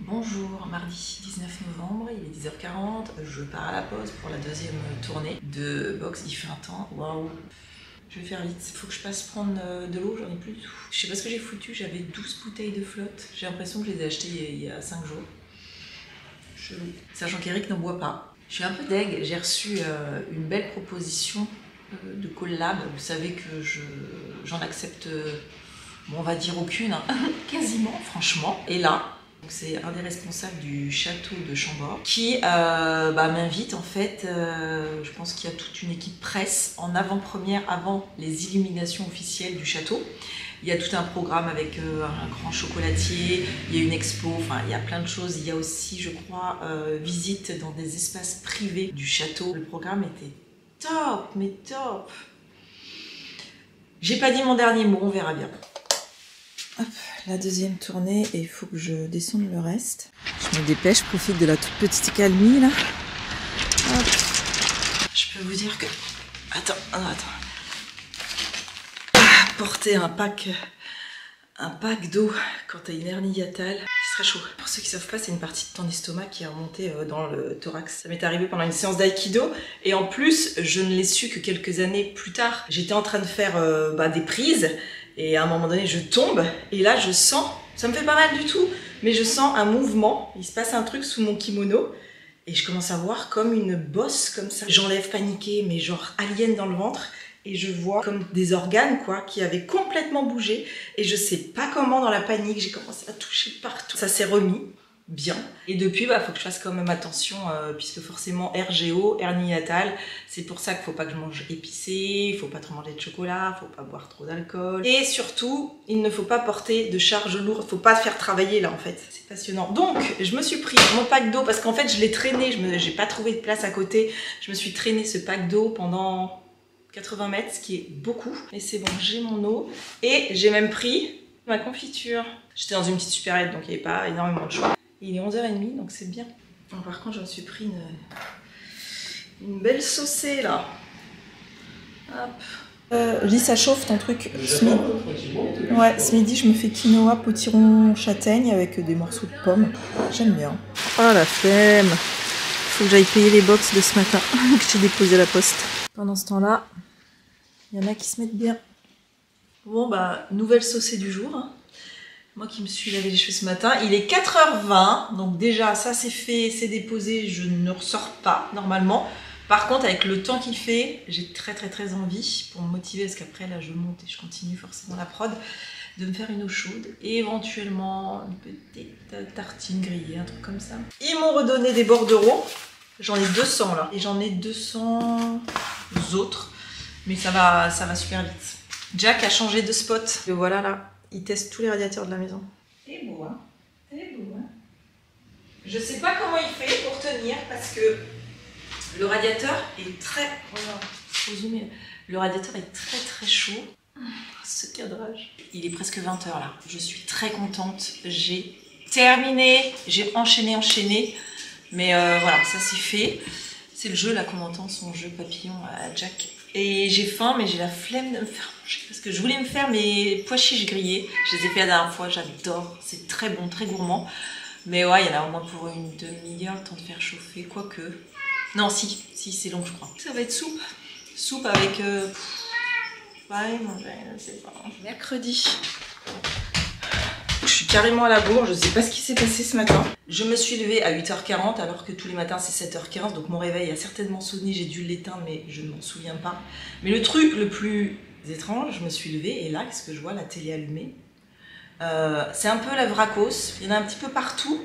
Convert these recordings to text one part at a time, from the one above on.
Bonjour, mardi 19 novembre, il est 10h40, je pars à la pause pour la deuxième tournée de boxe. Il fait un temps, waouh Je vais faire vite, faut que je passe prendre euh, de l'eau, j'en ai plus du tout. Je sais pas ce que j'ai foutu, j'avais 12 bouteilles de flotte, j'ai l'impression que je les ai achetées il y a 5 jours. Chelou. Sachant qu'Eric n'en boit pas. Je suis un peu deg, j'ai reçu euh, une belle proposition euh, de collab. Vous savez que je, j'en accepte, bon, on va dire aucune, hein. quasiment, franchement. Et là, c'est un des responsables du château de Chambord qui euh, bah, m'invite en fait. euh, je pense qu'il y a toute une équipe presse en avant-première avant les illuminations officielles du château. Il y a tout un programme avec euh, un grand chocolatier, il y a une expo, enfin il y a plein de choses. Il y a aussi, je crois, visite dans des espaces privés du château. Le programme était top, mais top. J'ai pas dit mon dernier mot, on verra bien. La deuxième tournée et il faut que je descende le reste. Je me dépêche, je profite de la toute petite calmie là. Hop. Je peux vous dire que. Attends, attends. Ah, Porter un pack, un pack d'eau quand t'as une hernie hiatale, c'est très chaud. Pour ceux qui savent pas, c'est une partie de ton estomac qui est remontée euh, dans le thorax. Ça m'est arrivé pendant une séance d'aïkido et en plus, je ne l'ai su que quelques années plus tard. J'étais en train de faire euh, bah, des prises et à un moment donné, je tombe et là, je sens, ça me fait pas mal du tout, mais je sens un mouvement. Il se passe un truc sous mon kimono et je commence à voir comme une bosse comme ça. J'enlève paniqué, mais genre alien dans le ventre. Et je vois comme des organes, quoi, qui avaient complètement bougé. Et je sais pas comment, dans la panique, j'ai commencé à toucher partout. Ça s'est remis bien. Et depuis, bah, faut que je fasse quand même attention, euh, puisque forcément, RGO, hernie hiatale, c'est pour ça qu'il faut pas que je mange épicé, il faut pas trop manger de chocolat, faut pas boire trop d'alcool. Et surtout, il ne faut pas porter de charge lourde, faut pas faire travailler là en fait. C'est passionnant. Donc, je me suis pris mon pack d'eau parce qu'en fait, je l'ai traîné, je j'ai pas trouvé de place à côté. Je me suis traîné ce pack d'eau pendant 80 mètres, ce qui est beaucoup. Et c'est bon, j'ai mon eau. Et j'ai même pris ma confiture. J'étais dans une petite supérette, donc il n'y avait pas énormément de choix. Il est 11h30, donc c'est bien. Bon, par contre, je me suis pris une, une belle saucée là. Hop. Euh, Lis, ça chauffe ton truc. Ce midi, ouais, ce midi, je me fais quinoa, potiron, châtaigne avec des morceaux de pommes. J'aime bien. Oh la flemme. Faut que j'aille payer les box de ce matin que j'ai déposé à la poste. Pendant ce temps-là, il y en a qui se mettent bien. Bon, bah, nouvelle saucée du jour. hein. Moi qui me suis lavé les cheveux ce matin, il est 4h20, donc déjà ça c'est fait, c'est déposé, je ne ressors pas normalement. Par contre, avec le temps qu'il fait, j'ai très très très envie pour me motiver, parce qu'après là je monte et je continue forcément la prod, de me faire une eau chaude et éventuellement une petite tartine grillée, un truc comme ça. Ils m'ont redonné des bordereaux, j'en ai 200 là, et j'en ai 200 autres, mais ça va, ça va super vite. Jack a changé de spot, le voilà là. Il teste tous les radiateurs de la maison. C'est beau, hein C'est beau, hein Je sais pas comment il fait pour tenir parce que le radiateur est très. Zoomer. Le radiateur est très très chaud. Ce cadrage. Il est presque 20h là. Je suis très contente. J'ai terminé. J'ai enchaîné, enchaîné. Mais euh, voilà, ça c'est fait. C'est le jeu là qu'on entend, son jeu papillon à Jack. Et j'ai faim, mais j'ai la flemme de me faire manger. Parce que je voulais me faire mes pois chiches grillés. Je les ai fait la dernière fois, j'adore. C'est très bon, très gourmand. Mais ouais, il y en a au moins pour une demi-heure, le temps de faire chauffer. Quoique. Non, si, si, c'est long, je crois. Ça va être soupe. Soupe avec. Euh... Ouais, manger, je sais pas. Mercredi. Je suis carrément à la bourre, je sais pas ce qui s'est passé ce matin. Je me suis levée à 8h40 alors que tous les matins c'est 7h15, donc mon réveil a certainement sonné, j'ai dû l'éteindre mais je ne m'en souviens pas. Mais le truc le plus étrange, je me suis levée et là, qu'est-ce que je vois? La télé allumée. Euh, c'est un peu la vracos, il y en a un petit peu partout,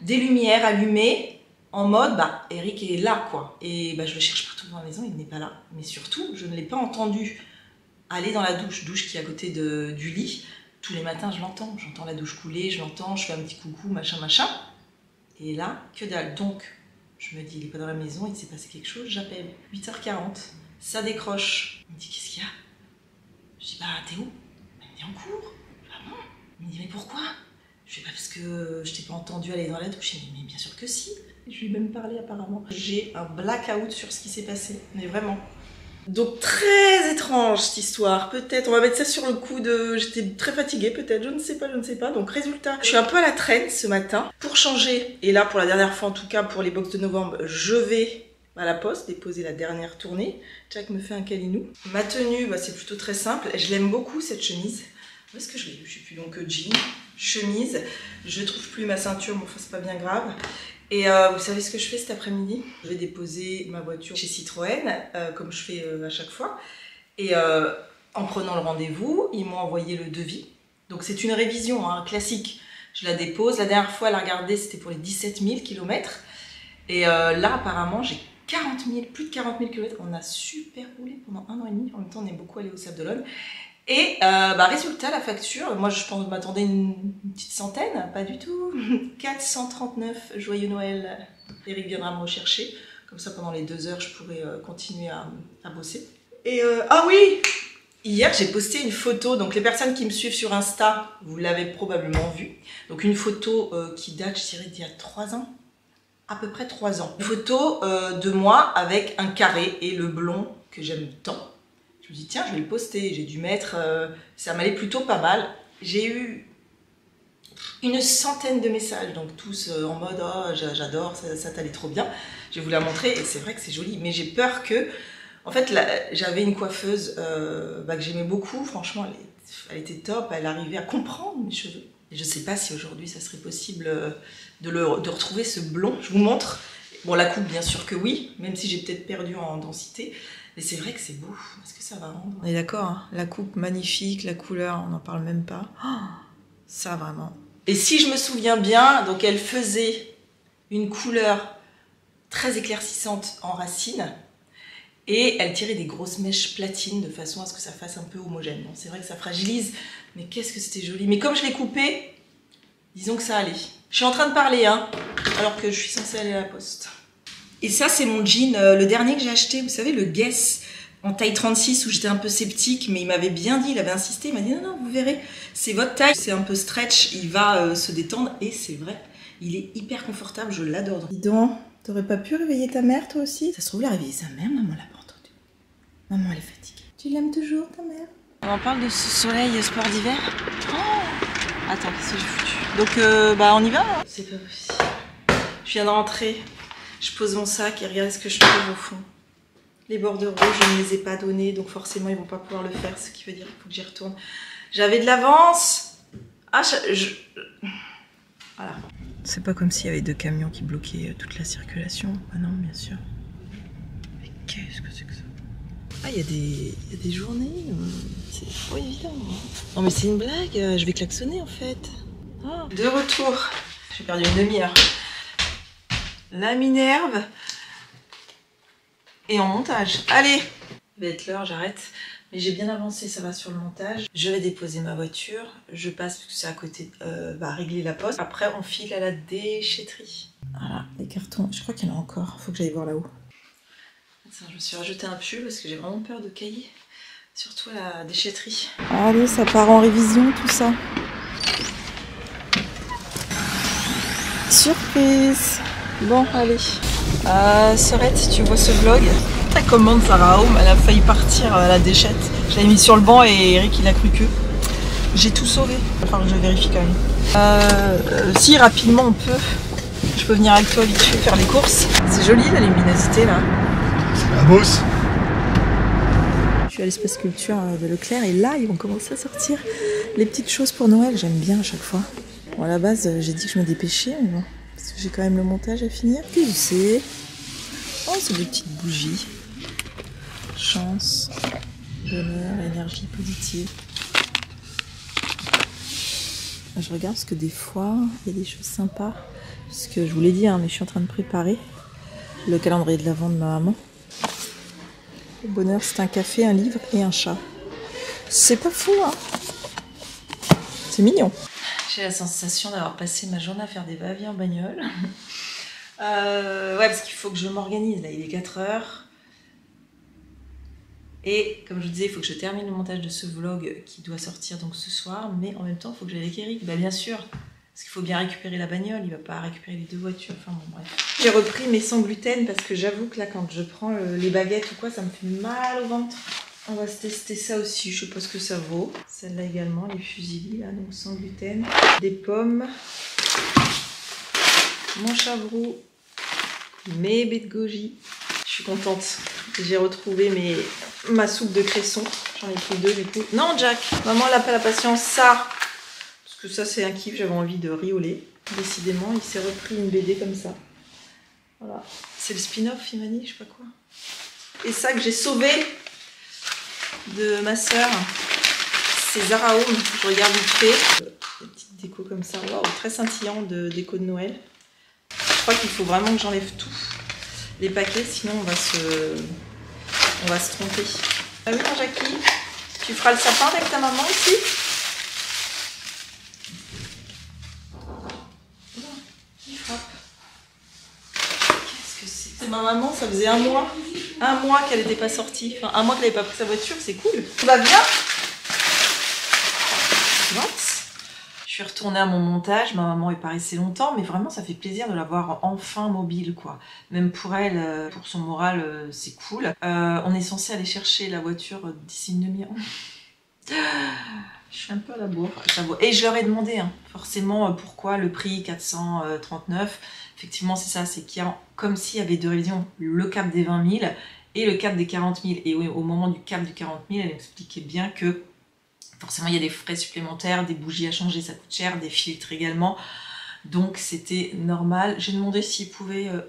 des lumières allumées en mode bah Eric est là quoi. Et bah je le cherche partout dans la maison, il n'est pas là. Mais surtout, je ne l'ai pas entendu aller dans la douche, douche qui est à côté du lit. Tous les matins, je l'entends. J'entends la douche couler, je l'entends, je fais un petit coucou, machin, machin. Et là, que dalle. Donc, je me dis, il est pas dans la maison, il s'est passé quelque chose, j'appelle. 8h40, ça décroche. Il me dit, qu'est-ce qu'il y a? Je dis, bah, t'es où? Il me dit, en cours. Ah bon? Il me dit, mais pourquoi? Je dis, bah, parce que je t'ai pas entendu aller dans la douche. Il me dit, mais bien sûr que si. Je lui ai même parlé apparemment. J'ai un blackout sur ce qui s'est passé, mais vraiment. Donc très étrange cette histoire. Peut-être, on va mettre ça sur le coup de... J'étais très fatiguée peut-être, je ne sais pas, je ne sais pas. Donc résultat, je suis un peu à la traîne ce matin. Pour changer, et là pour la dernière fois en tout cas pour les box de novembre, je vais à la poste déposer la dernière tournée. Jack me fait un calinou. Ma tenue, bah, c'est plutôt très simple. Je l'aime beaucoup cette chemise. Où est-ce que je l'ai Je suis plus donc jean, chemise. Je trouve plus ma ceinture, mais enfin c'est pas bien grave. Et euh, vous savez ce que je fais cet après-midi? Je vais déposer ma voiture chez Citroën, euh, comme je fais euh, à chaque fois. Et en prenant le rendez-vous, ils m'ont envoyé le devis. Donc c'est une révision hein, classique. Je la dépose. La dernière fois, à la regarder, c'était pour les 17 000 km. Et là, apparemment, j'ai 40 000, plus de 40 000 km. On a super roulé pendant un an et demi. En même temps, on est beaucoup allé au Sable d'Olonne. Et euh, bah, résultat, la facture, moi je pense m'attendais une, petite centaine, pas du tout. 439, joyeux Noël. Eric viendra me rechercher. Comme ça, pendant les deux heures, je pourrai euh, continuer à, bosser. Et euh, ah oui Hier, j'ai posté une photo. Donc, les personnes qui me suivent sur Insta, vous l'avez probablement vu. Donc, une photo euh, qui date, je dirais, d'il y a trois ans. À peu près trois ans. Une photo de moi avec un carré et le blond que j'aime tant. Je me dis, tiens, je vais le poster. J'ai dû mettre. Euh, ça m'allait plutôt pas mal. J'ai eu une centaine de messages, donc tous euh, en mode oh, j'adore, ça, t'allait trop bien. Je vais vous la montrer et c'est vrai que c'est joli, mais j'ai peur que. En fait, j'avais une coiffeuse euh, bah, que j'aimais beaucoup, franchement, elle, était top, elle arrivait à comprendre mes cheveux. Je sais pas si aujourd'hui ça serait possible de, le, de retrouver ce blond. Je vous montre. Bon, la coupe, bien sûr que oui, même si j'ai peut-être perdu en densité. Mais c'est vrai que c'est beau. Est-ce que ça va rendre On est d'accord, hein la coupe magnifique, la couleur, on n'en parle même pas. Oh, ça vraiment. Et si je me souviens bien, donc elle faisait une couleur très éclaircissante en racine et elle tirait des grosses mèches platines de façon à ce que ça fasse un peu homogène. Bon, c'est vrai que ça fragilise, mais qu'est-ce que c'était joli. Mais comme je l'ai coupé, disons que ça allait. Je suis en train de parler, hein, alors que je suis censée aller à la poste. Et ça, c'est mon jean, euh, le dernier que j'ai acheté, vous savez, le Guess en taille 36 où j'étais un peu sceptique, mais il m'avait bien dit, il avait insisté, il m'a dit non, non, vous verrez, c'est votre taille, c'est un peu stretch, il va euh, se détendre, et c'est vrai, il est hyper confortable, je l'adore. Dis donc, t'aurais pas pu réveiller ta mère toi aussi? Ça se trouve, il a réveillé sa mère, maman l'a pas entendu. Maman, elle est fatiguée. Tu l'aimes toujours, ta mère? On en parle de ce soleil sport d'hiver? Oh Attends, qu'est-ce que j'ai foutu? Donc, euh, bah, on y va? Hein C'est pas possible. Je viens de rentrer, je pose mon sac et regarde ce que je trouve au fond. Les rouges, je ne les ai pas donnés, donc forcément ils vont pas pouvoir le faire, ce qui veut dire qu'il faut que j'y retourne. J'avais de l'avance. Ah, je, je... Voilà. C'est pas comme s'il y avait deux camions qui bloquaient toute la circulation. Ah non, bien sûr. Mais qu'est-ce que c'est que ça? Ah, il y, a des... y a des journées. C'est pas évident. Non, mais c'est une blague. Je vais klaxonner en fait. Ah. De retour. J'ai perdu une demi-heure. La Minerve et en montage. Allez Il va être l'heure, j'arrête. Mais j'ai bien avancé, ça va sur le montage. Je vais déposer ma voiture. Je passe, parce que c'est à côté, euh, bah, régler la poste. Après, on file à la déchetterie. Voilà, les cartons. Je crois qu'il y en a encore. Faut que j'aille voir là-haut. Je me suis rajouté un pull parce que j'ai vraiment peur de cailler. Surtout à la déchetterie. Allez, ça part en révision, tout ça. Surprise Bon, allez. Euh, Serette, tu vois ce vlog? Ta commande Sarah Home, elle a failli partir à la déchette. Je l'avais mis sur le banc et Eric il a cru que. J'ai tout sauvé. Enfin, je vérifie quand même. Euh, si rapidement on peut, je peux venir avec toi vite fait faire les courses. C'est joli la luminosité là. C'est la bosse. Je suis à l'espace culture de Leclerc et là ils vont commencer à sortir les petites choses pour Noël. J'aime bien à chaque fois. Bon, à la base, j'ai dit que je me dépêchais, mais bon. J'ai quand même le montage à finir. Que c'est? Oh, c'est des petites bougies. Chance, bonheur, énergie positive. Je regarde parce que des fois, il y a des choses sympas. Parce que je vous l'ai dit, hein, mais je suis en train de préparer le calendrier de l'avant de ma maman. Le bonheur, c'est un café, un livre et un chat. C'est pas fou, hein? C'est mignon. J'ai la sensation d'avoir passé ma journée à faire des va en bagnole. euh, ouais, parce qu'il faut que je m'organise. Là, il est 4 heures. Et comme je disais, il faut que je termine le montage de ce vlog qui doit sortir donc ce soir. Mais en même temps, il faut que j'aille avec Eric. Bah, bien sûr, Parce qu'il faut bien récupérer la bagnole, il va pas récupérer les deux voitures. Enfin bon, bref. J'ai repris mes sans gluten parce que j'avoue que là, quand je prends les baguettes ou quoi, ça me fait mal au ventre. On va tester ça aussi, je sais pas ce que ça vaut. Celle-là également, les fusilli, là, donc sans gluten. Des pommes. Mon chavroux. Mes baies de goji. Je suis contente. J'ai retrouvé ma soupe de cresson. J'en ai pris deux du coup. Non, Jack Maman, elle n'a pas la patience. Ça que ça c'est un kiff, j'avais envie de rioler. Décidément, il s'est repris une BD comme ça. Voilà. C'est le spin-off, il m'a dit, je sais pas quoi. Et ça que j'ai sauvé de ma soeur, c'est Zara Home. Je regarde vite fait. Des petites décos comme ça, waouh, très scintillant de déco de Noël. Je crois qu'il faut vraiment que j'enlève tout les paquets, sinon on va se, on va se tromper. Ah oui, Jackie, tu feras le sapin avec ta maman aussi? Ma maman, ça faisait un mois. Un mois qu'elle n'était pas sortie. Enfin, un mois qu'elle n'avait pas pris sa voiture, c'est cool. Tout va bien Je suis retournée à mon montage, ma maman est pas restée longtemps, mais vraiment ça fait plaisir de la voir enfin mobile quoi. Même pour elle, euh, pour son moral, euh, c'est cool. Euh, on est censé aller chercher la voiture d'ici une demi-heure. Je suis un peu à la bourre. Et je leur ai demandé hein, forcément pourquoi le prix 439 effectivement, c'est ça, c'est qu'il y a comme s'il y avait deux religions, le cap des 20 000 et le cap des 40 000. Et au moment du cap du 40 000, elle expliquait bien que forcément, il y a des frais supplémentaires, des bougies à changer, ça coûte cher, des filtres également. Donc, c'était normal. J'ai demandé s'ils pouvaient euh,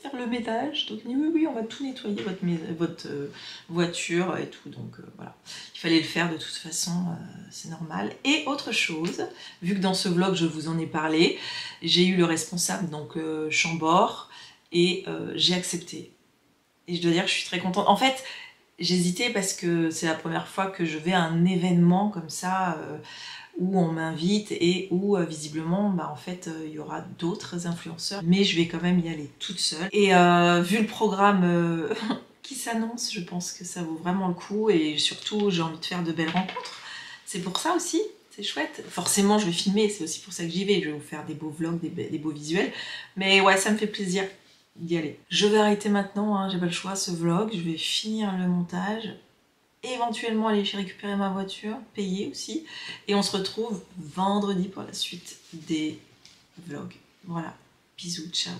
faire le ménage. Donc, oui, oui, on va tout nettoyer, votre, votre euh, voiture et tout. Donc, euh, voilà. Il fallait le faire de toute façon, euh, c'est normal. Et autre chose, vu que dans ce vlog, je vous en ai parlé, j'ai eu le responsable, donc Chambord, et j'ai accepté. Et je dois dire que je suis très contente. En fait, j'hésitais parce que c'est la première fois que je vais à un événement comme ça où on m'invite et où euh, visiblement bah, en fait euh, il y aura d'autres influenceurs. Mais je vais quand même y aller toute seule. Et euh, vu le programme qui s'annonce je pense que ça vaut vraiment le coup et surtout j'ai envie de faire de belles rencontres. C'est pour ça aussi c'est chouette. Forcément je vais filmer c'est aussi pour ça que j'y vais. Je vais vous faire des beaux vlogs des, beaux visuels. Mais ouais ça me fait plaisir d'y aller. Je vais arrêter maintenant hein, j'ai pas le choix ce vlog. Je vais finir le montage éventuellement aller récupérer ma voiture, payer aussi. Et on se retrouve vendredi pour la suite des vlogs. Voilà, bisous, ciao